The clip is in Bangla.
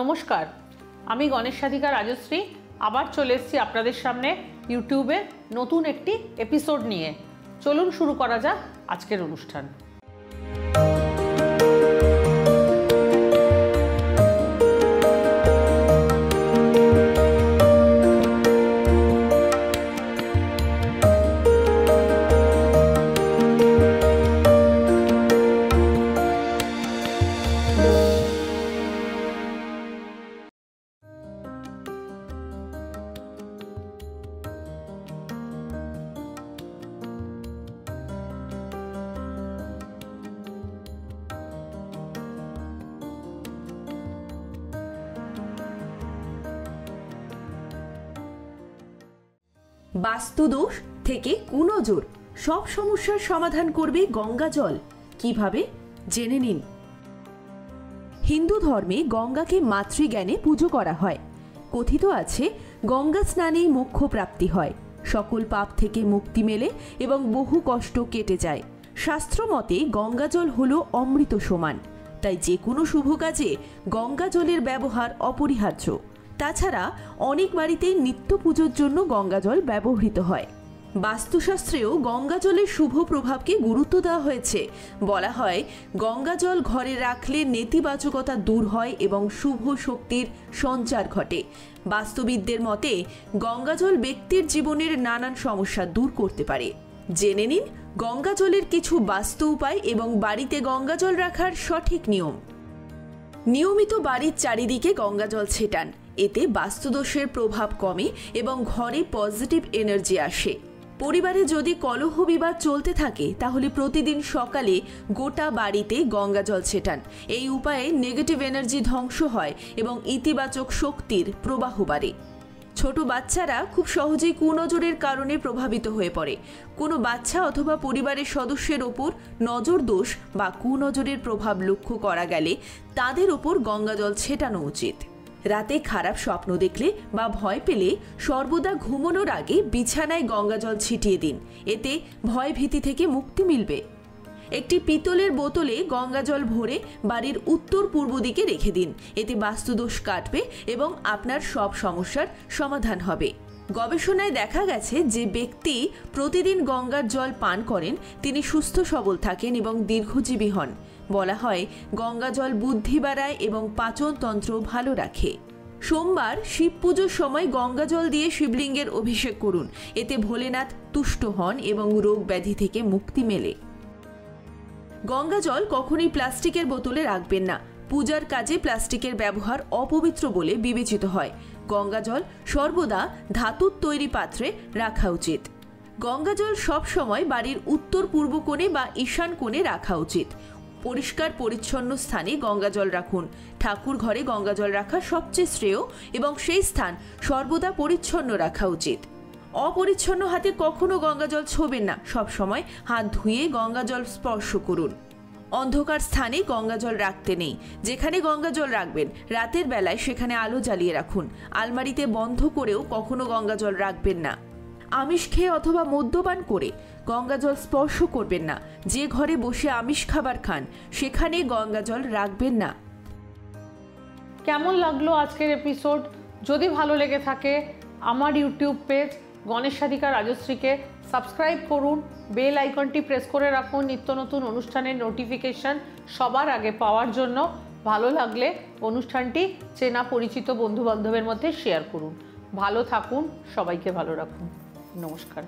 নমস্কার, আমি গণেশ সাধিকা রাজশ্রী, আবার চলে এসেছি আপনাদের সামনে ইউটিউবে নতুন একটি এপিসোড নিয়ে। চলুন শুরু করা যাক আজকের অনুষ্ঠান। বাস্তুদোষ থেকে কুনজর। সব সমস্যার সমাধান করবে গঙ্গা জল কীভাবে? জেনে নিন। হিন্দু ধর্মে গঙ্গাকে মাতৃজ্ঞানে পুজো করা হয়। কথিত আছে, গঙ্গা স্নানেই মোক্ষ প্রাপ্তি হয়। সকল পাপ থেকে মুক্তি মেলে এবং বহু কষ্ট কেটে যায়। শাস্ত্র মতে গঙ্গা জল হল অমৃত সমান। তাই যে কোনো শুভ কাজে গঙ্গা জলের ব্যবহার অপরিহার্য। তাছাড়া অনেক বাড়িতেই নিত্য পুজোর জন্য গঙ্গাজল ব্যবহৃত হয়। বাস্তুশাস্ত্রেও গঙ্গা জলের শুভ প্রভাবকে গুরুত্ব দেওয়া হয়েছে। বলা হয় গঙ্গা জল ঘরে রাখলে নেতিবাচকতা দূর হয় এবং শুভ শক্তির সঞ্চার ঘটে। বাস্তুবিদদের মতে গঙ্গা জল ব্যক্তির জীবনের নানান সমস্যা দূর করতে পারে। জেনে নিন গঙ্গা জলের কিছু বাস্তু উপায় এবং বাড়িতে গঙ্গা জল রাখার সঠিক নিয়ম। নিয়মিত বাড়ির চারিদিকে গঙ্গা জল ছেটান। এতে বাস্তুদোষের প্রভাব কমে এবং ঘরে পজিটিভ এনার্জি আসে। পরিবারে যদি কলহ বিবাদ চলতে থাকে, তাহলে প্রতিদিন সকালে গোটা বাড়িতে গঙ্গা জল ছেটান। এই উপায়ে নেগেটিভ এনার্জি ধ্বংস হয় এবং ইতিবাচক শক্তির প্রবাহ বাড়ে। ছোট বাচ্চারা খুব সহজেই কুনজরের কারণে প্রভাবিত হয়ে পড়ে। কোনো বাচ্চা অথবা পরিবারের সদস্যের ওপর নজর দোষ বা কুনজরের প্রভাব লক্ষ্য করা গেলে তাদের ওপর গঙ্গাজল ছেটানো উচিত। রাতে খারাপ স্বপ্ন দেখলে বা ভয় পেলে সর্বদা ঘুমানোর আগে বিছানায় গঙ্গাজল ছিটিয়ে দিন। এতে ভয় ভীতি থেকে মুক্তি মিলবে। একটি পিতলের বোতলে গঙ্গাজল ভরে বাড়ির উত্তর পূর্ব দিকে রেখে দিন। এতে বাস্তুদোষ কাটবে এবং আপনার সব সমস্যার সমাধান হবে। গবেষণায় দেখা গেছে যে ব্যক্তি প্রতিদিন গঙ্গার জল পান করেন, তিনি সুস্থ সবল থাকেন এবং দীর্ঘজীবী হন। বলা হয়, গঙ্গা জল বুদ্ধি বাড়ায় এবং পাচনতন্ত্র ভালো রাখে। সোমবার শিব পুজোর সময় গঙ্গা জল দিয়ে শিবলিঙ্গের অভিষেক করুন। এতে ভোলেনাথ তুষ্ট হন এবং রোগ ব্যাধি থেকে মুক্তি মেলে। গঙ্গা জল কখনোই প্লাস্টিকের বোতলে রাখবেন না। পূজার কাজে প্লাস্টিকের ব্যবহার অপবিত্র বলে বিবেচিত হয়। গঙ্গা জল সর্বদা ধাতুর তৈরি পাত্রে রাখা উচিত। গঙ্গা জল সবসময় বাড়ির উত্তর পূর্ব কোণে বা ঈশান কোণে রাখা উচিত। পরিষ্কার পরিচ্ছন্ন স্থানে গঙ্গা জল রাখুন। ঠাকুর ঘরে গঙ্গা জল রাখা সবচেয়ে শ্রেয় এবং সেই স্থান সর্বদা পরিচ্ছন্ন রাখা উচিত। অপরিচ্ছন্ন হাতে কখনো গঙ্গা জল ছোবেন না। সবসময় হাত ধুয়ে গঙ্গা জল স্পর্শ করুন। অন্ধকার স্থানে গঙ্গা জল রাখতে নেই। যেখানে গঙ্গা জল রাখবেন, রাতের বেলায় সেখানে আলো জ্বালিয়ে রাখুন। আলমারিতে বন্ধ করেও কখনো গঙ্গা জল রাখবেন না। আমিষ খেয়ে অথবা মদ্যপান করে গঙ্গা জল স্পর্শ করবেন না। যে ঘরে বসে আমিষ খাবার খান, সেখানে গঙ্গা জল রাখবেন না। কেমন লাগল আজকের এপিসোড যদি ভালো লেগে থাকে, আমার ইউটিউব পেজ গণেশ সাধিকা রাজশ্রীকে সাবস্ক্রাইব করুন, বেল আইকনটি প্রেস করে রাখুন, নিত্য নতুন অনুষ্ঠানের নোটিফিকেশান সবার আগে পাওয়ার জন্য। ভালো লাগলে অনুষ্ঠানটি চেনা পরিচিত বন্ধুবান্ধবের মধ্যে শেয়ার করুন। ভালো থাকুন, সবাইকে ভালো রাখুন। নমস্কার।